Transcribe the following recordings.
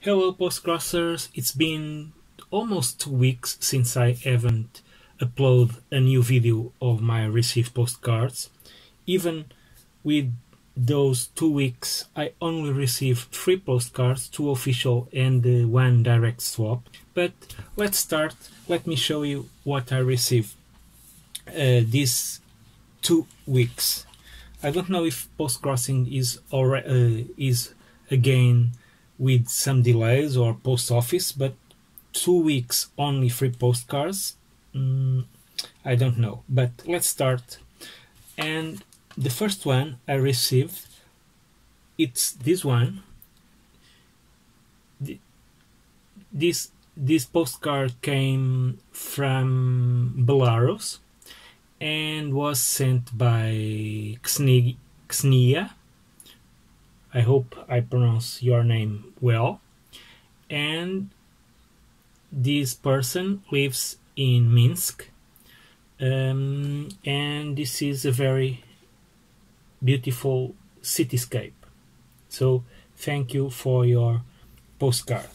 Hello Postcrossers, it's been almost two weeks since I haven't uploaded a new video of my received postcards. Even with those two weeks I only received three postcards, two official and uh, one direct swap. But let's start, let me show you what I received uh, these two weeks. I don't know if postcrossing is, uh, is again with some delays or post office, but two weeks only free postcards. Mm, I don't know, but let's start. And the first one I received, it's this one. This this postcard came from Belarus and was sent by Xenia I hope I pronounce your name well. And this person lives in Minsk. Um, and this is a very beautiful cityscape. So thank you for your postcard.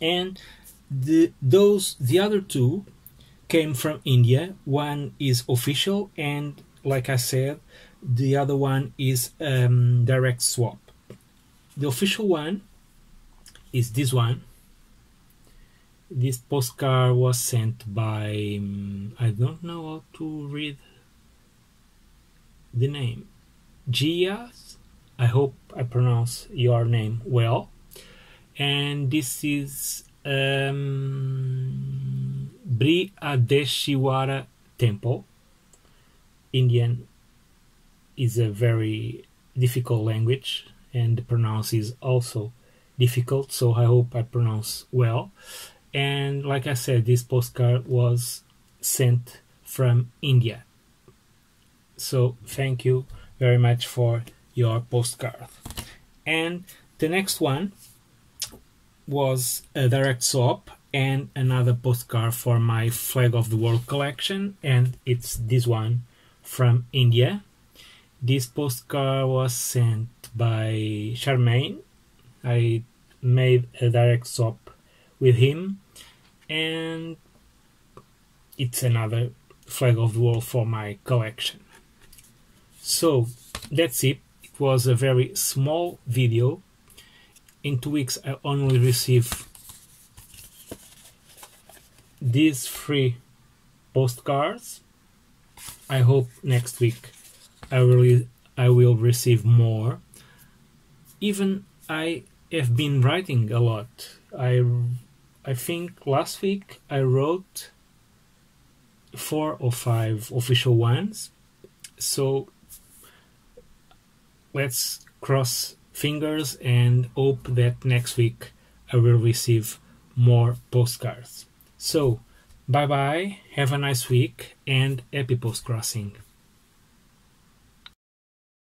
And the those the other two came from India. One is official and like I said, the other one is um, direct swap. The official one is this one. This postcard was sent by um, I don't know how to read the name. Gias. I hope I pronounce your name well. And this is um, Brihadeshwara Temple Indian is a very difficult language and the pronounce is also difficult so i hope i pronounce well. And like i said this postcard was sent from india. So thank you very much for your postcard. And the next one was a direct swap and another postcard for my flag of the world collection and it's this one from India. This postcard was sent by Charmaine. I made a direct swap with him, and it's another flag of the world for my collection. So that's it. It was a very small video. In two weeks, I only received these three postcards I hope next week I will I will receive more. Even I have been writing a lot. I I think last week I wrote four or five official ones. So let's cross fingers and hope that next week I will receive more postcards. So Bye bye, have a nice week, and happy post crossing.